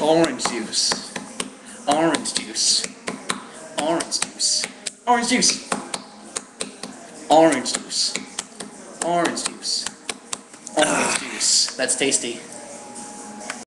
Orange juice. Orange juice. Orange juice. Orange juice. Orange juice. Orange juice. Orange juice. That's tasty.